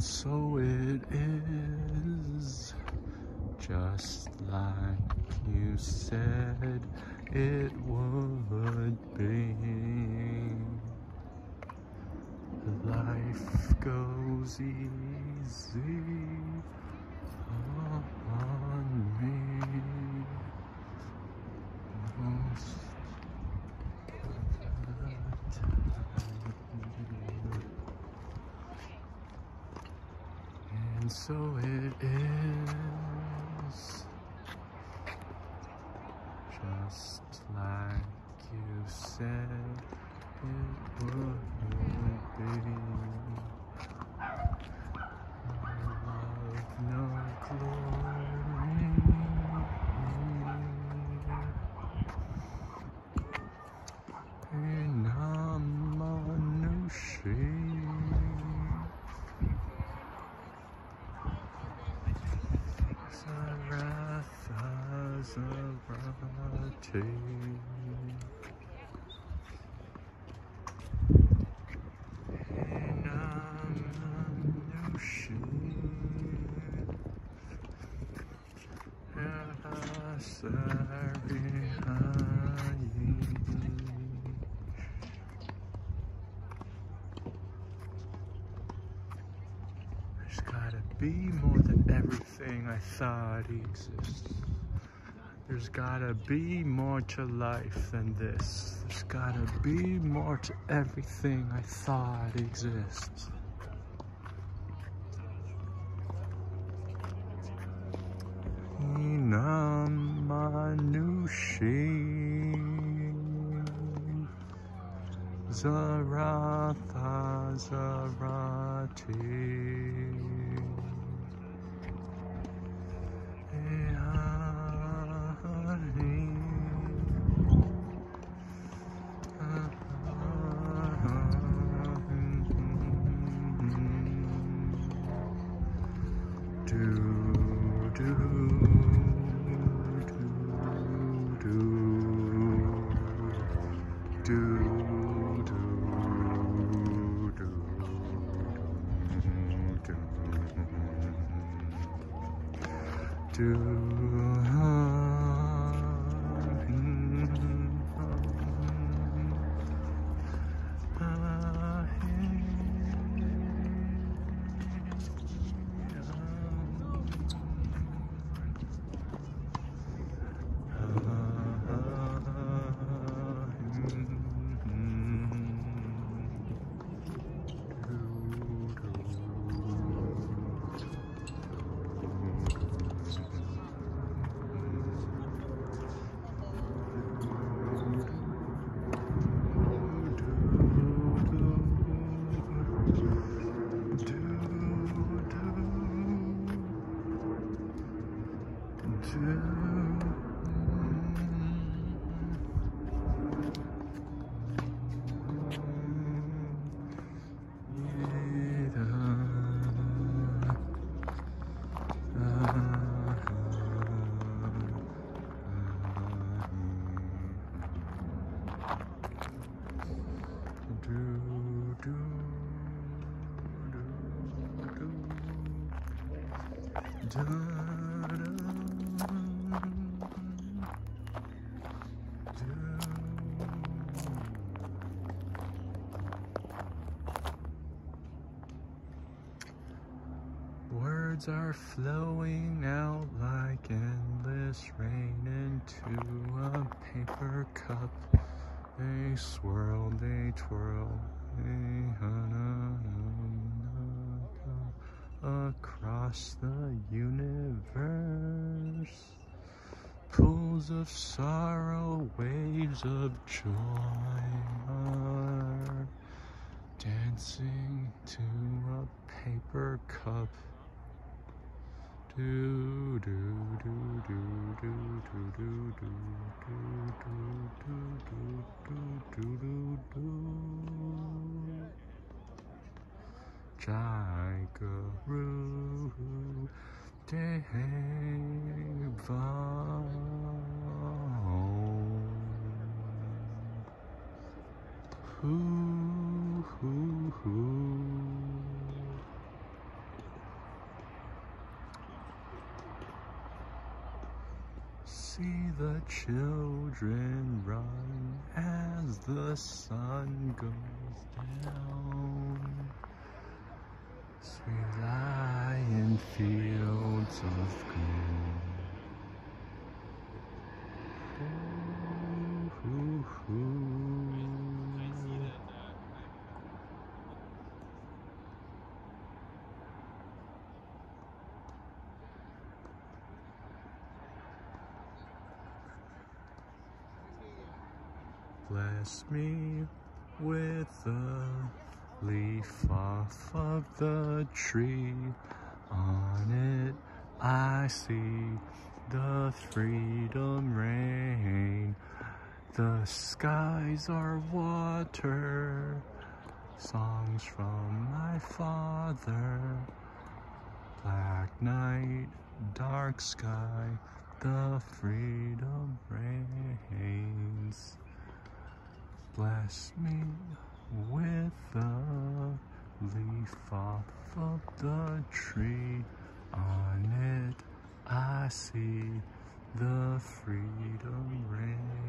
And so it is, just like you said it would be. Life goes easy on me. Most And so it is just like you said it would be. No glory. And I'm on no. There's gotta be more than everything I thought exists. There's gotta be more to life than this. There's gotta be more to everything I thought exists. Inamanushi Zaratha Zarati do, Words are flowing out like endless rain into a paper cup. They swirl, they twirl, across the universe. Pools of sorrow, waves of joy are dancing to a paper cup. Do do do do do do do do do do do do do do do. Jai Jai Guru Deva See the children run as the sun goes down. Fields of. Ooh, ooh, ooh. Bless me with the leaf off of the tree. On it I see the freedom reign. The skies are water. Songs from my father. Black night, dark sky, the freedom reigns. Bless me with the leaf of the tree. On it I see the freedom reign.